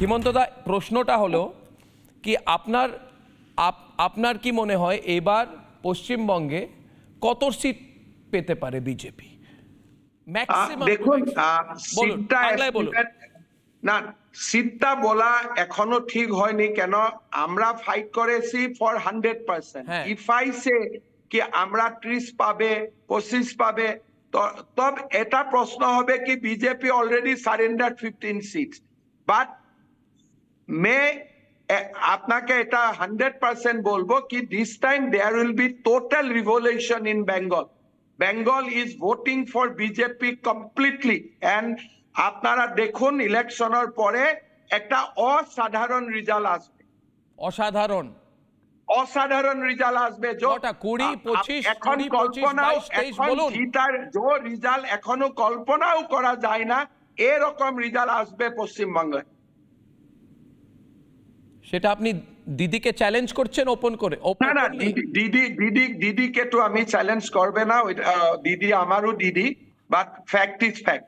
হিমন্ত দা প্রশ্নটা হলো কি আপনার আপনার কি মনে হয় এবার পশ্চিমবঙ্গে কত সিট পেতে পারে বিজেপি? ম্যাক্সিমাম দেখুন বলুন, না সিটটা বলা এখনও ঠিক হয়নি কেন আমরা ফাইট করেছি for hundred percent. If I say কি আমরা ত্রিশ পাবে পঁচিশ পাবে তব এটা প্রশ্ন হবে কি BJP already surrender fifteen seat but may আপনাকে এটা হান্ড্রেড পার্সেন্ট বলব কি this time there will be total revolution in Bengal Bengal is voting for BJP completely and আপনারা দেখুন ইলেকশনের পরে একটা অসাধারণ রেজাল্ট আসবে। অসাধারণ। অসাধারণ রেজাল্ট আসবে এখন কল্পনাও এখন জিতার যে রেজাল্ট এখনও কল্পনাও করা যায় না। এরকম রেজাল্ট আসবে পশ্চিমবাংলায় সেটা আপনি দিদিকে চ্যালেঞ্জ করছেন ওপেন করে না না দিদি দিদি দিদি দিদিকে তো আমি চ্যালেঞ্জ করবে না দিদি আমারও দিদি but fact is fact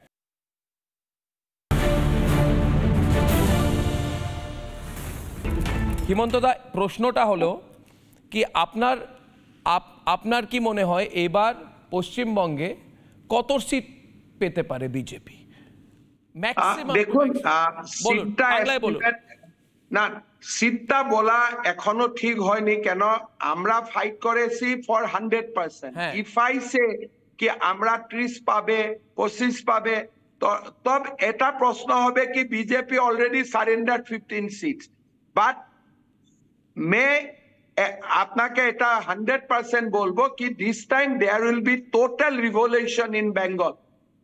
Himanta দা প্রশ্নটা হলো কি আপনার আপনার কি মনে হয় এবার পশ্চিমবঙ্গে কত সিট পেতে পারে বিজেপি? ম্যাক্সিমাম দেখুন বলুন, সিটটা বাংলায় বলুন। estimate- না সিটটা বলা এখনও ঠিক হয়নি। কেন? আমরা ফাইট করেছি for hundred percent. If I say কি আমরা ত্রিশ পাবে পঁচিশ পাবে তব এটা প্রশ্ন হবে কি BJP already surrender fifteen seats but may আপনাকে এটা হান্ড্রেড পার্সেন্ট বলব কি this time there will be total revolution in Bengal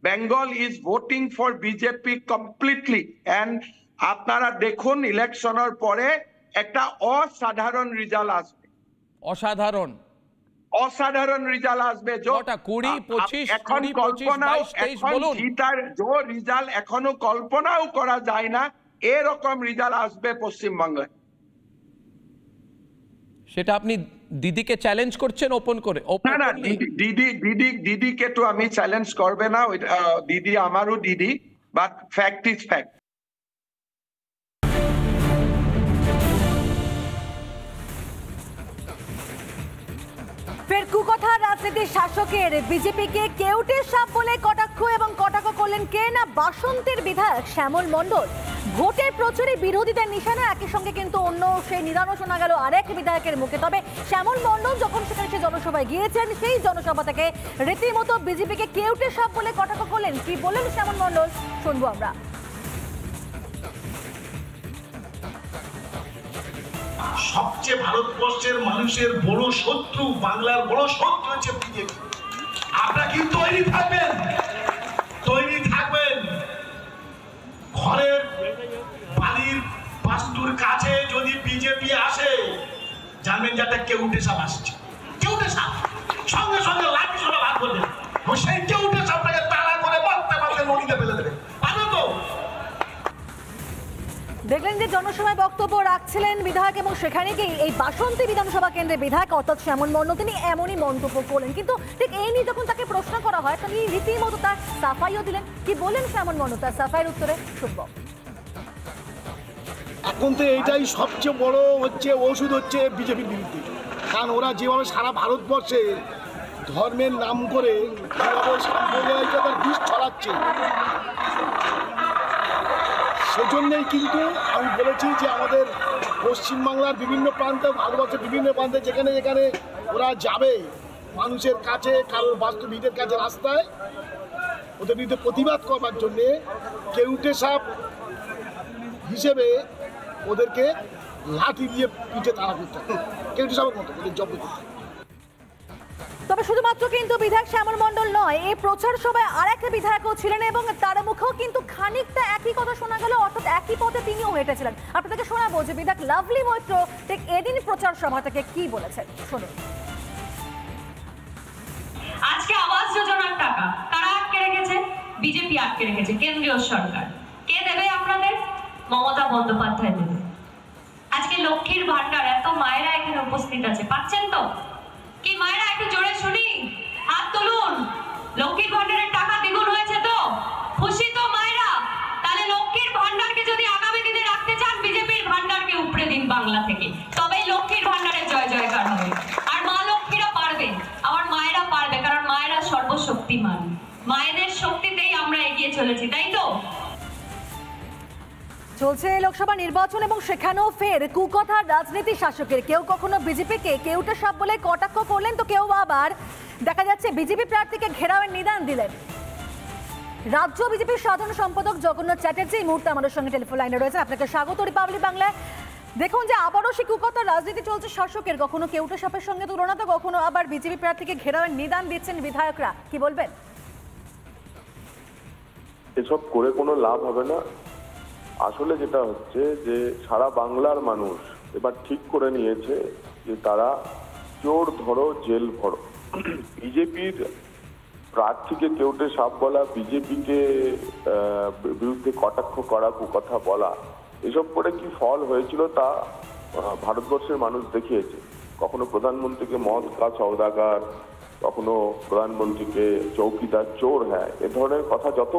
Bengal is voting for BJP completely and আপনারা দেখুন ইলেকশনের পরে একটা অসাধারণ রেজাল্ট আসবে। অসাধারণ। অসাধারণ রেজাল্ট আসবে আ- আ- পঁচিশ, এখন বলুন। জিতার যে রেজাল্ট এখনও কল্পনাও করা যায় না এরকম রেজাল্ট আসবে পশ্চিমবাংলায়। সেটা আপনি দিদিকে চ্যালেঞ্জ করছেন ওপেন করে না না দিদি দিদি দিদিকে তো আমি চ্যালেঞ্জ করবে না দিদি আমারও দিদি বাট ফ্যাক্ট ইজ ফ্যাক্ট ফের কুকথা রাজনীতির শাসকের বিজেপিকে কেউটে সাপ বলে কটাক্ষ এবং কটাক্ষ করলেন কে না বাসন্তের বিধায়ক শ্যামল মণ্ডল? ভোটের প্রচুরই বিরোধীদের নিশানা, একই সঙ্গে কিন্তু অন্য সেই নিদানও শোনা গেল আরেক বিধায়কের মুখে। তবে শ্যামল মণ্ডল যখন সেখানে সে জনসভায় গিয়েছেন, সেই জনসভা থেকে রীতিমতো বিজেপিকে কেউটে সাপ বলে কটাক্ষ করলেন। কি বললেন শ্যামল মণ্ডল? শুনব আমরা। সবচেয়ে ভারতবর্ষের মানুষের বড় শত্রু, বাংলার বড় শত্রু হচ্ছে বিজেপি। আপনারা কি তৈরি থাকবেন? তৈরি থাকবেন। ঘরের বাড়ির বাস্তুর কাছে যদি বিজেপি আসে, জানবেন যাতে কেউ উঠে সাপ আসছে। কেউ উঠে সাপ। সঙ্গে সঙ্গে লাঠি সরা ভাগ করবে সেই জনসভায় বক্তব্য রাখছিলেন বিধায়ক এবং সেখানে গিয়ে এই বাসন্তী বিধানসভা কেন্দ্রের বিধায়ক, অর্থাৎ শ্যামল মণ্ডল তিনি এমনই মন্তব্য করলেন। কিন্তু ঠিক এই নিয়ে যখন তাকে প্রশ্ন করা হয়, তিনি রীতিমতো তার সাফাইও দিলেন। কি বলেন শ্যামল মণ্ডল তার সাফাইয়ের উত্তরে শুনব। এখন তো এইটাই সবচেয়ে বড় হচ্ছে, ওষুধ হচ্ছে বিজেপির বিরুদ্ধে। কারণ ওরা যেভাবে সারা ভারতবর্ষে ধর্মের নাম করে সাম্প্রদায়িকতার বিষ ছড়াচ্ছে সেজন্যই কিন্তু আমি বলেছি যে আমাদের পশ্চিমবাংলার বিভিন্ন প্রান্তে, ভারতবর্ষের বিভিন্ন প্রান্তে, যেখানে যেখানে ওরা যাবে, মানুষের কাছে, কারোর বাস্তুবিদের কাছে রাস্তায়, ওদের বিরুদ্ধে প্রতিবাদ করবার জন্যে কেউটে সাপ হিসেবে ওদেরকে লাঠি দিয়ে পিঠে তাড়া করতে হবে কেউটে সাপের মতো, ওদের জব্দ করতে শুধুমাত্র কিন্তু বিধায়ক শ্যামল মণ্ডল নয়, এই প্রচার সভায় আরেক বিধায়কও ছিলেন এবং তার মুখেও কিন্তু খানিকটা একই কথা শোনা গেল, অর্থাৎ একই পথে তিনিও হেঁটেছিলেন। আপনাদেরকে শোনাবো যে বিধায়ক লাভলি মৈত্র, ঠিক এদিন প্রচার সভা থেকে কি বলেছেন? শুনুন। আজকে আবাস যোজনার টাকা কারা আটকে রেখেছে? বিজেপি আটকে রেখেছে, কেন্দ্রীয় সরকার। কে দেবে আপনাদের? মমতা বন্দ্যোপাধ্যায় দেবে। আজকে লক্ষ্মীর ভান্ডার এত মায়েরা এখানে উপস্থিত আছে, পাচ্ছেন তো? শক্তিমান। মায়েদের শক্তিতেই আমরা এগিয়ে চলেছি, তাই তো? চলছে লোকসভা নির্বাচন এবং সেখানেও ফের কুকথার রাজনীতি শাসকের। কেউ কখনো বিজেপিকে কেউটা সব বলে কটাক্ষ করলেন, তো কেউ আবার দেখা যাচ্ছে বিজেপি প্রার্থীকে ঘেরাওয়ের নিদান দিলেন। রাজ্য বিজেপির সাধারণ সম্পাদক জগন্নাথ চ্যাটার্জি এই মুহূর্তে আমাদের সঙ্গে টেলিফোন লাইনে রয়েছে। আপনাকে স্বাগত, রিপাবলিক বাংলায়। দেখুন যে আবারও সে কুকথার রাজনীতি চলছে শাসকের। কখনো কেউটা সাপের সঙ্গে তুলনা, তো কখনো আবার বিজেপি প্রার্থীকে ঘেরাওয়ের নিদান দিচ্ছেন বিধায়করা। কি বলবেন? এসব করে কোনো লাভ হবে না। আসলে যেটা হচ্ছে যে সারা বাংলার মানুষ এবার ঠিক করে নিয়েছে যে তারা চোর ধরো, জেল ভরো। বিজেপির প্রার্থীকে কেউটে সাপ বলা, বিজেপিকে বিরুদ্ধে কটাক্ষ করা কথা বলা এসব করে কি ফল হয়েছিল তা ভারতবর্ষের মানুষ দেখিয়েছে। কখনো প্রধানমন্ত্রীকে মদ কা সৌদাগার কখনো প্রধানমন্ত্রীকে চৌকিদার, চোর হ্যাঁ এ ধরনের কথা যত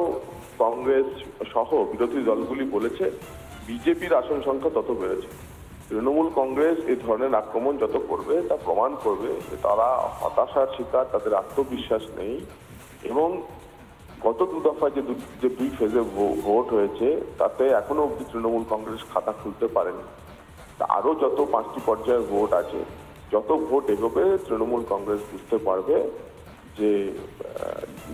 কংগ্রেস সহ বিরোধী দলগুলি বলেছে, বিজেপির আসন সংখ্যা তত বেড়েছে। তৃণমূল কংগ্রেস এ ধরনের আক্রমণ যত করবে, তা প্রমাণ করবে যে তারা হতাশার শিকার, তাদের আত্মবিশ্বাস নেই এবং গত দু দফা যে যে দুই ফেজে ভোট হয়েছে, তাতে এখনও অব্দি তৃণমূল কংগ্রেস খাতা খুলতে পারেনি। তা আরও যত পাঁচটি পর্যায়ের ভোট আছে, যত ভোট এগোবে, তৃণমূল কংগ্রেস বুঝতে পারবে যে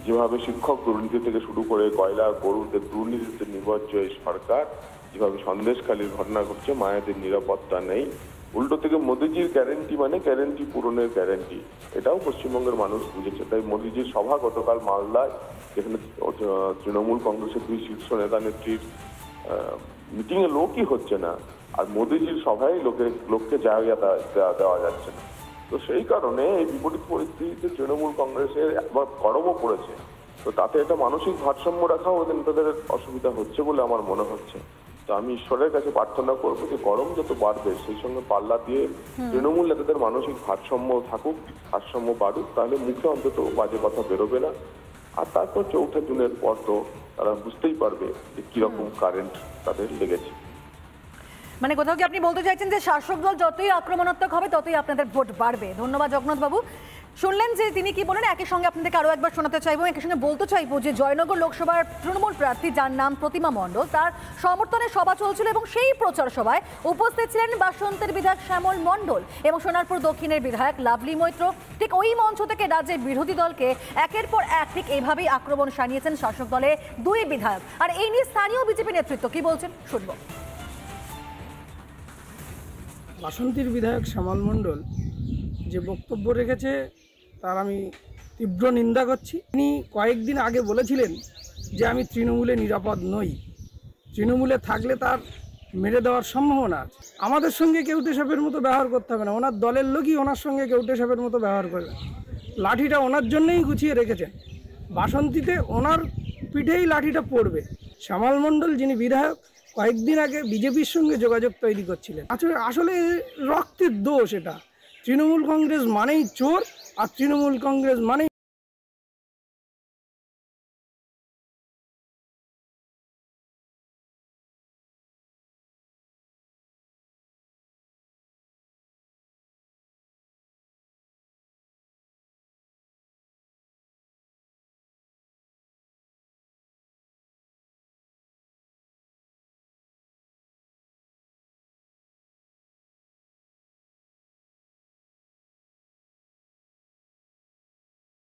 যেভাবে শিক্ষক দুর্নীতি থেকে শুরু করে কয়লা, গরুদের দুর্নীতিতে নিমজ্জ এই সরকার, যেভাবে সন্দেশখালীর ঘটনা ঘটছে, মায়েদের নিরাপত্তা নেই উল্টো থেকে মোদিজির গ্যারেন্টি মানে গ্যারেন্টি পূরণের গ্যারেন্টি এটাও পশ্চিমবঙ্গের মানুষ বুঝেছে। তাই মোদিজির সভা গতকাল মালদায়, যেখানে তৃণমূল কংগ্রেসের দুই শীর্ষ নেতা নেত্রীর মিটিং এ লোকই হচ্ছে না। আর মোদিজির সভায় লোকে, লোককে জায়গা দেওয়া- যাচ্ছে না। তো সেই কারণে এই বিপরীত পরিস্থিতিতে তৃণমূল কংগ্রেসের একবার গরমও পড়েছে। তো তাতে একটা মানসিক ভারসাম্য রাখাও ওদের নেতাদের অসুবিধা হচ্ছে বলে আমার মনে হচ্ছে। তো আমি ঈশ্বরের কাছে প্রার্থনা করব যে গরম যত বাড়বে সেই সঙ্গে পাল্লা দিয়ে তৃণমূল নেতাদের মানসিক ভারসাম্য থাকুক ভারসাম্য বাড়ুক তাহলে মুখে অন্তত বাজে কথা বেরোবে না। আর তারপর চৌঠা জুনের পর তো তারা বুঝতেই পারবে যে কীরকম কারেন্ট তাদের লেগেছে। মানে কোথাও কি আপনি বলতে চাইছেন যে শাসক দল যতই আক্রমণাত্মক হবে ততই আপনাদের ভোট বাড়বে? ধন্যবাদ জগন্নাথ বাবু শুনলেন যে তিনি কি বলেন? একই সঙ্গে আপনাদেরকে আরও একবার শোনাতে চাইব, একই সঙ্গে বলতে চাইব যে জয়নগর লোকসভার তৃণমূল প্রার্থী, যার নাম প্রতিমা মণ্ডল, তার সমর্থনে সভা চলছিল এবং সেই প্রচার সভায় উপস্থিত ছিলেন বাসন্তের বিধায়ক শ্যামল মণ্ডল এবং সোনারপুর দক্ষিণের বিধায়ক লাভলি মৈত্র। ঠিক ওই মঞ্চ থেকে রাজ্যের বিরোধী দলকে একের পর এক ঠিক এইভাবেই আক্রমণ সানিয়েছেন শাসক দলে দুই বিধায়ক। আর এই নিয়ে স্থানীয় বিজেপি নেতৃত্ব কি বলছেন শুনব। বাসন্তীর বিধায়ক শ্যামল মণ্ডল যে বক্তব্য রেখেছে তার আমি তীব্র নিন্দা করছি। তিনি কয়েকদিন আগে বলেছিলেন যে আমি তৃণমূলে নিরাপদ নই। তৃণমূলে থাকলে তার মেরে দেওয়ার সম্ভাবনা আছে। আমাদের সঙ্গে কেউটে সাপের মতো ব্যবহার করতে হবে না। ওনার দলের লোকই ওনার সঙ্গে কেউটে সাপের মতো ব্যবহার করবে লাঠিটা ওনার জন্যই গুছিয়ে রেখেছেন। বাসন্তীতে ওনার পিঠেই লাঠিটা পড়বে। শ্যামল মণ্ডল, যিনি বিধায়ক, কয়েকদিন আগে বিজেপির সঙ্গে যোগাযোগ তৈরি করছিলেন। আসলে আসলে রক্তের দোষ এটা। তৃণমূল কংগ্রেস মানেই চোর আর তৃণমূল কংগ্রেস মানেই